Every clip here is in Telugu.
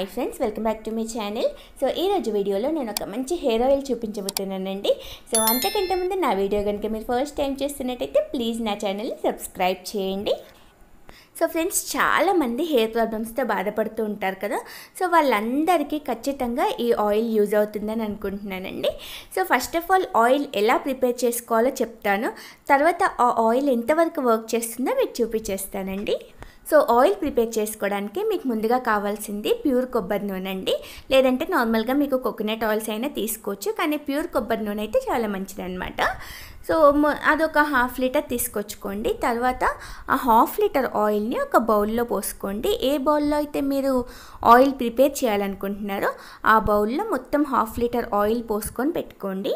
Hi friends welcome back to me channel. So ఈరోజు వీడియోలో నేను ఒక మంచి హెయిర్ ఆయిల్ చూపించబోతున్నానండి. సో అంతకంటే ముందు నా వీడియో కనుక మీరు ఫస్ట్ టైం చేస్తున్నట్టయితే ప్లీజ్ నా ఛానల్ని సబ్స్క్రైబ్ చేయండి. సో ఫ్రెండ్స్ చాలామంది హెయిర్ ప్రాబ్లమ్స్తో బాధపడుతూ ఉంటారు కదా. సో వాళ్ళందరికీ ఖచ్చితంగా ఈ ఆయిల్ యూజ్ అవుతుందని అనుకుంటున్నానండి. So first of all oil ఎలా ప్రిపేర్ చేసుకోవాలో చెప్తాను. తర్వాత ఆ ఆయిల్ ఎంతవరకు వర్క్ చేస్తుందో మీకు చూపించేస్తానండి. సో ఆయిల్ ప్రిపేర్ చేసుకోవడానికి మీకు ముందుగా కావాల్సింది ప్యూర్ కొబ్బరి నూనె అండి లేదంటే నార్మల్గా మీకు కోకోనట్ ఆయిల్స్ అయినా తీసుకోవచ్చు కానీ ప్యూర్ కొబ్బరి నూనె అయితే చాలా మంచిది అనమాట సో అదొక హాఫ్ లీటర్ తీసుకొచ్చుకోండి. తర్వాత ఆ హాఫ్ లీటర్ ఆయిల్ని ఒక బౌల్లో పోసుకోండి. ఏ బౌల్లో అయితే మీరు ఆయిల్ ప్రిపేర్ చేయాలనుకుంటున్నారో ఆ బౌల్లో మొత్తం హాఫ్ లీటర్ ఆయిల్ పోసుకొని పెట్టుకోండి.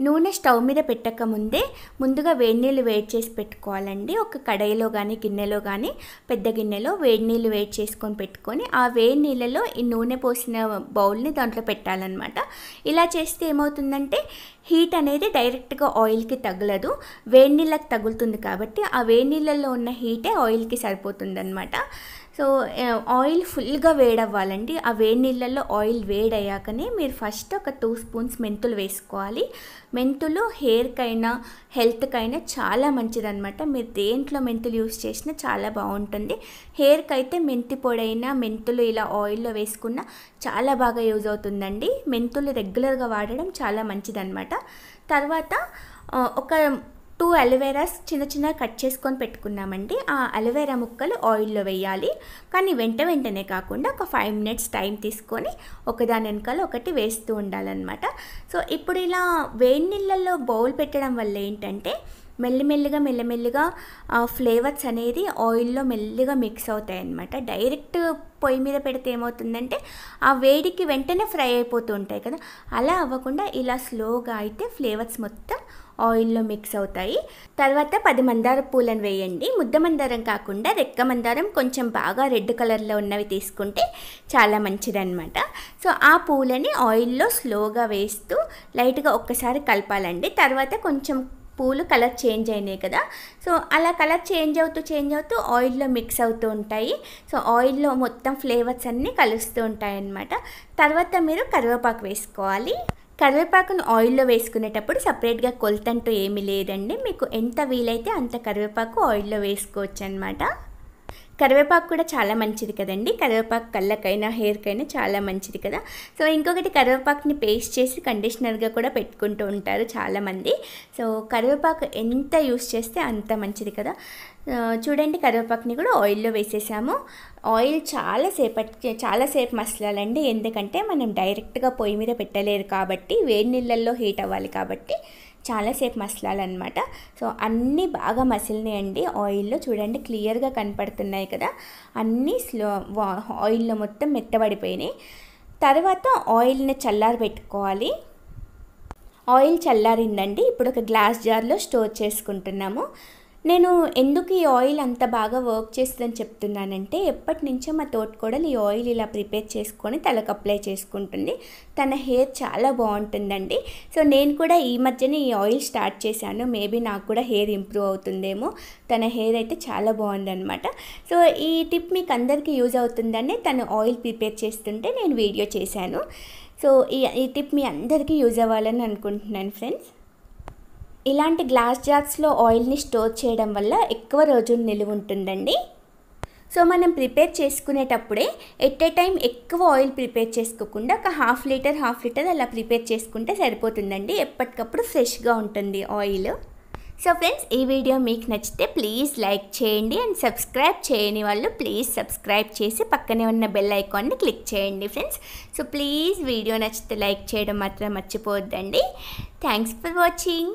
నూనె స్టవ్ మీద పెట్టక ముందే ముందుగా వేడి నీళ్ళు వేడి చేసి పెట్టుకోవాలండి. ఒక కడాయిలో కానీ గిన్నెలో కానీ పెద్ద గిన్నెలో వేడి నీళ్ళు వేడి చేసుకొని పెట్టుకొని ఆ వేడి నీళ్ళలో ఈ నూనె పోసిన బౌల్ని దాంట్లో పెట్టాలన్నమాట. ఇలా చేస్తే ఏమవుతుందంటే హీట్ అనేది డైరెక్ట్గా ఆయిల్కి తగలదు. వేడి నీళ్ళకి తగులుతుంది కాబట్టి ఆ వేడి నీళ్ళల్లో ఉన్న హీటే ఆయిల్కి సరిపోతుంది సో ఆయిల్ ఫుల్గా వేడవ్వాలండి. ఆ వేడి నీళ్ళల్లో ఆయిల్ వేడయ్యాకనే మీరు ఫస్ట్ ఒక టూ స్పూన్స్ మెంతులు వేసుకోవాలి. మెంతులు హెయిర్కైనా హెల్త్కైనా చాలా మంచిదనమాట మీరు దేంట్లో మెంతులు యూస్ చేసినా చాలా బాగుంటుంది. హెయిర్కి అయితే మెంతి పొడైనా మెంతులు ఇలా ఆయిల్లో వేసుకున్నా చాలా బాగా యూజ్ అవుతుందండి. మెంతులు రెగ్యులర్గా వాడడం చాలా మంచిదనమాట తర్వాత ఒక టూ అలోవెరాస్ చిన్న చిన్న కట్ చేసుకొని పెట్టుకున్నామండి. ఆ అలోవెరా ముక్కలు ఆయిల్లో వేయాలి. కానీ వెంట వెంటనే కాకుండా ఒక ఫైవ్ మినిట్స్ టైం తీసుకొని ఒకదాని వెనకాల ఒకటి వేస్తూ ఉండాలన్నమాట. సో ఇప్పుడు ఇలా వేడి నీళ్ళల్లో బౌల్ పెట్టడం వల్ల ఏంటంటే మెల్లిమెల్లిగా మెల్లిమెల్లిగా ఆ ఫ్లేవర్స్ అనేది ఆయిల్లో మెల్లిగా మిక్స్ అవుతాయి అన్నమాట డైరెక్ట్ పొయ్యి మీద పెడితే ఏమవుతుందంటే ఆ వేడికి వెంటనే ఫ్రై అయిపోతూ ఉంటాయి కదా. అలా అవ్వకుండా ఇలా స్లోగా అయితే ఫ్లేవర్స్ మొత్తం ఆయిల్లో మిక్స్ అవుతాయి. తర్వాత పది మందార పూలను వేయండి. ముద్ద మందారం కాకుండా రెక్క మందారం కొంచెం బాగా రెడ్ కలర్లో ఉన్నవి తీసుకుంటే చాలా మంచిదన్నమాట. సో ఆ పూలని ఆయిల్లో స్లోగా వేస్తూ లైట్గా ఒక్కసారి కలపాలండి. తర్వాత కొంచెం పూలు కలర్ చేంజ్ అయినాయి కదా. సో అలా కలర్ చేంజ్ అవుతూ చేంజ్ అవుతూ ఆయిల్లో మిక్స్ అవుతూ ఉంటాయి. సో ఆయిల్లో మొత్తం ఫ్లేవర్స్ అన్నీ కలుస్తూ ఉంటాయి అన్నమాట. తర్వాత మీరు కరివేపాకు వేసుకోవాలి. కరివేపాకును ఆయిల్లో వేసుకునేటప్పుడు సపరేట్గా కొలతంటూ ఏమీ లేదండి. మీకు ఎంత వీలైతే అంత కరివేపాకు ఆయిల్లో వేసుకోవచ్చు అనమాట కరివేపాకు కూడా చాలా మంచిది కదండి. కరివేపాకు కళ్ళకైనా హెయిర్కైనా చాలా మంచిది కదా. సో ఇంకొకటి కరివేపాకుని పేస్ట్ చేసి కండిషనర్గా కూడా పెట్టుకుంటూ ఉంటారు చాలామంది సో కరివేపాకు ఎంత యూస్ చేస్తే అంత మంచిది కదా. చూడండి కరివేపాకుని కూడా ఆయిల్లో వేసేసాము. ఆయిల్ చాలాసేపటి చాలాసేపు మసలాలండి. ఎందుకంటే మనం డైరెక్ట్గా పొయ్యి మీద పెట్టలేరు కాబట్టి వేడి నీళ్ళల్లో హీట్ అవ్వాలి కాబట్టి చాలాసేపు మసలాలన్నమాట. సో అన్నీ బాగా మసిలినాయండి. ఆయిల్లో చూడండి క్లియర్గా కనపడుతున్నాయి కదా. అన్నీ స్లో ఆయిల్లో మొత్తం మెత్తబడిపోయినాయి. తర్వాత ఆయిల్ని చల్లారి పెట్టుకోవాలి ఆయిల్ చల్లారిందండి. ఇప్పుడు ఒక గ్లాస్ జార్లో స్టోర్ చేసుకుంటున్నాము. నేను ఎందుకు ఈ ఆయిల్ అంత బాగా వర్క్ చేస్తుందని చెప్తున్నానంటే ఎప్పటి నుంచో మా తోటకోడలు ఈ ఆయిల్ ఇలా ప్రిపేర్ చేసుకొని తలకు అప్లై చేసుకుంటుంది. తన హెయిర్ చాలా బాగుంటుందండి. సో నేను కూడా ఈ మధ్యనే ఈ ఆయిల్ స్టార్ట్ చేశాను. మేబీ నాకు కూడా హెయిర్ ఇంప్రూవ్ అవుతుందేమో. తన హెయిర్ అయితే చాలా బాగుందనమాట సో ఈ టిప్ మీకు అందరికీ యూజ్ అవుతుందని తను ఆయిల్ ప్రిపేర్ చేస్తుంటే నేను వీడియో చేశాను. సో ఈ ఈ టిప్ మీ అందరికీ యూజ్ అవ్వాలని అనుకుంటున్నాను ఫ్రెండ్స్. ఇలాంటి గ్లాస్ జార్స్లో ఆయిల్ని స్టోర్ చేయడం వల్ల ఎక్కువ రోజులు నిలువ ఉంటుందండి. సో మనం ప్రిపేర్ చేసుకునేటప్పుడే ఎట్ ఏ టైం ఎక్కువ ఆయిల్ ప్రిపేర్ చేసుకోకుండా ఒక హాఫ్ లీటర్ హాఫ్ లీటర్ అలా ప్రిపేర్ చేసుకుంటే సరిపోతుందండి. ఎప్పటికప్పుడు ఫ్రెష్గా ఉంటుంది ఆయిల్. సో ఫ్రెండ్స్ ఈ వీడియో మీకు నచ్చితే ప్లీజ్ లైక్ చేయండి అండ్ సబ్స్క్రైబ్ చేయని వాళ్ళు ప్లీజ్ సబ్స్క్రైబ్ చేసి పక్కనే ఉన్న బెల్ ఐకాన్ని క్లిక్ చేయండి ఫ్రెండ్స్. సో ప్లీజ్ వీడియో నచ్చితే లైక్ చేయడం మాత్రం మర్చిపోవద్దండి. Thanks for watching.